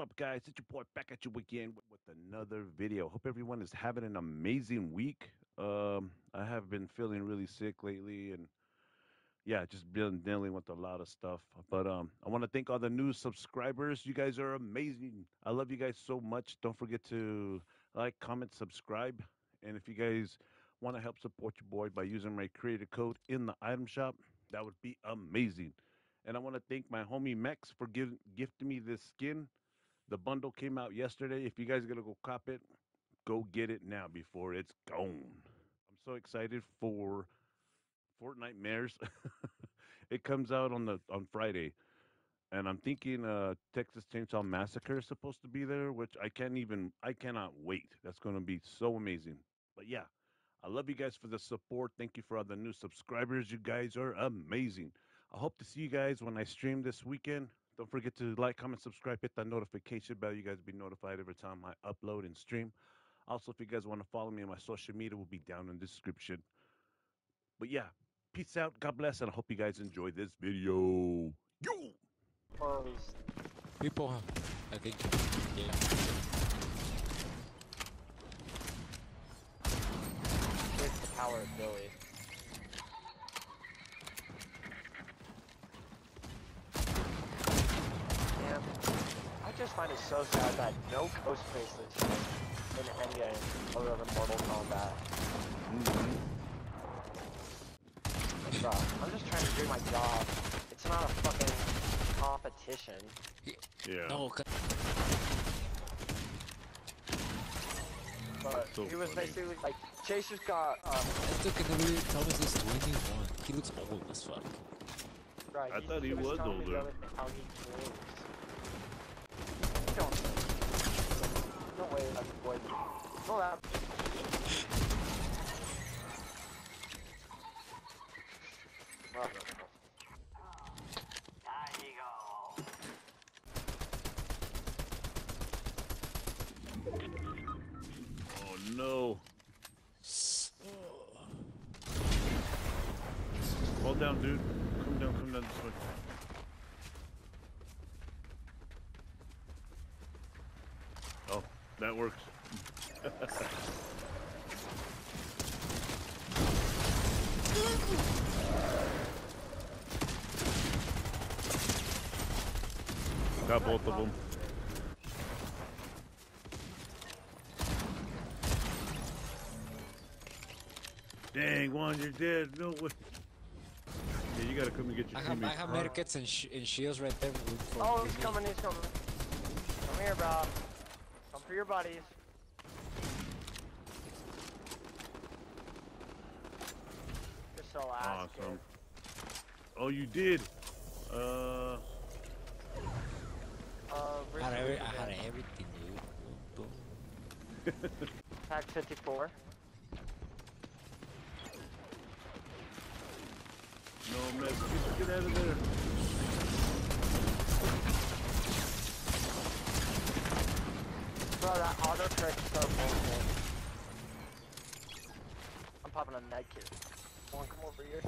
up, guys? It's your boy back at you again with another video. Hope everyone is having an amazing week. Um, I have been feeling really sick lately, and yeah, just been dealing with a lot of stuff. But um, I want to thank all the new subscribers. You guys are amazing. I love you guys so much. Don't forget to like, comment, subscribe, and if you guys want to help support your boy by using my creator code in the item shop, that would be amazing. And I want to thank my homie Mex for giving gifting me this skin. The bundle came out yesterday. If you guys are to go cop it, go get it now before it's gone. I'm so excited for Fortnitemares. it comes out on the on Friday. And I'm thinking uh Texas Chainsaw Massacre is supposed to be there, which I can't even I cannot wait. That's going to be so amazing. But yeah, I love you guys for the support. Thank you for all the new subscribers. You guys are amazing. I hope to see you guys when I stream this weekend. Don't forget to like, comment, subscribe, hit that notification bell. You guys will be notified every time I upload and stream. Also, if you guys want to follow me on my social media, will be down in the description. But yeah, peace out. God bless, and I hope you guys enjoy this video. Yo! People, I think, yeah. Here's the power of Billy. Man, I just find it so sad that no ghost faces in any game other than Mortal Kombat. Bro, I'm just trying to do my job. It's not a fucking competition. Yeah. No, c- But So he was funny. basically like, Chase just got, um, Mr. Kennedy Thomas is 21. He looks old as fuck. right, I thought he was telling me the older. How he drinks. Don't. No way that's boy. No, that. Oh no. Hold down, dude. Come down, come down this way. Oh, that works. Got both of them. Dang, Juan, you're dead. No way. Yeah, you gotta come and get your I have, teammates. I have medikits and, sh and shields right there. Oh, he's coming, he's coming. Come here, bro. Come for your buddies. You're so ass. Awesome. Oh, you did. Uh, Uh, I had, every, I had everything, dude. Boom. Pack 54. no mess. Get, get out of there. Bro, that auto trick is so bullshit. I'm popping a med kit. Come on, come over here.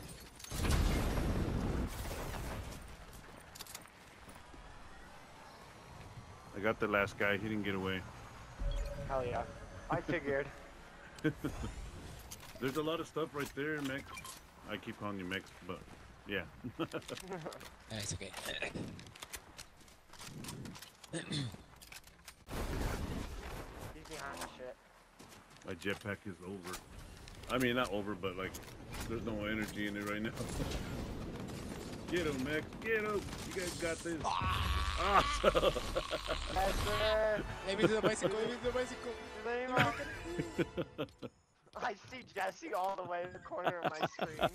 I got the last guy. He didn't get away. Hell yeah. I figured. There's a lot of stuff right there, Mex. I keep calling you Mex, but yeah. Ah, it's okay. He's behind the shit. My jetpack is over. I mean, not over, but like, there's no energy in it right now. Get him, Max. Get him. You guys got this. Awesome. Yes, sir. Maybe the bicycle, maybe the bicycle. I see Jesse all the way in the corner of my screen.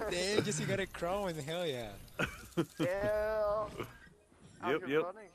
Damn, Jesse got a crown, hell yeah. Ew. Yep, yep. running shit?